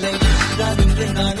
இல்லை நான் இங்கே நான்